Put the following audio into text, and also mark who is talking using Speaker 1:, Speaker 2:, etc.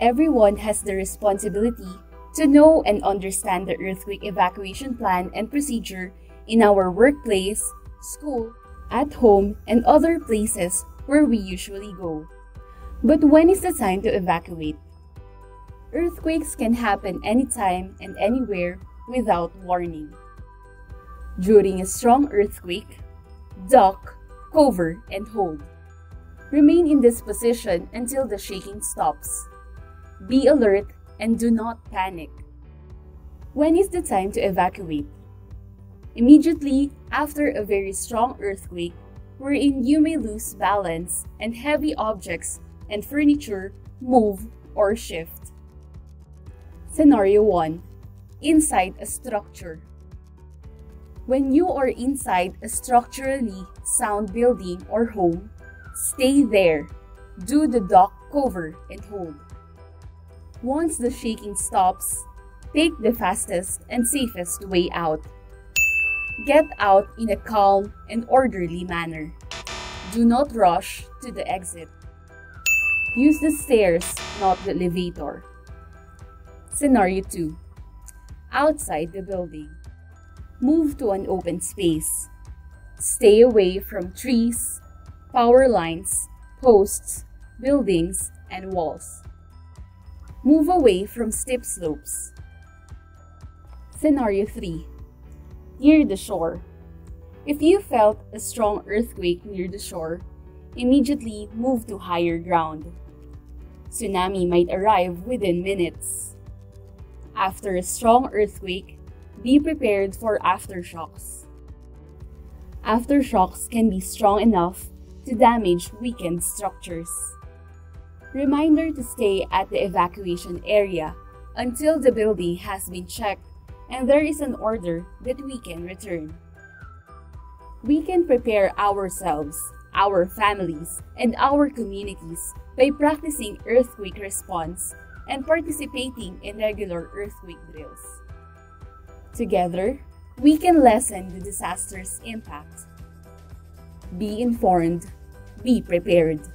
Speaker 1: Everyone has the responsibility to know and understand the earthquake evacuation plan and procedure in our workplace, school, at home, and other places where we usually go. But when is the time to evacuate? Earthquakes can happen anytime and anywhere without warning. During a strong earthquake, duck, cover, and hold. Remain in this position until the shaking stops. Be alert and do not panic. When is the time to evacuate? Immediately after a very strong earthquake, wherein you may lose balance and heavy objects and furniture move or shift. Scenario 1 Inside a structure. When you are inside a structurally sound building or home, stay there. Do the duck cover and hold. Once the shaking stops, take the fastest and safest way out. Get out in a calm and orderly manner. Do not rush to the exit. Use the stairs, not the elevator. Scenario 2 Outside the building. Move to an open space. Stay away from trees, power lines, posts, buildings, and walls. Move away from steep slopes. Scenario 3 Near the shore. If you felt a strong earthquake near the shore, immediately move to higher ground. Tsunami might arrive within minutes. After a strong earthquake, be prepared for aftershocks. Aftershocks can be strong enough to damage weakened structures. Reminder to stay at the evacuation area until the building has been checked and there is an order that we can return. We can prepare ourselves, our families, and our communities by practicing earthquake response and participating in regular earthquake drills. Together, we can lessen the disaster's impact. Be informed, be prepared.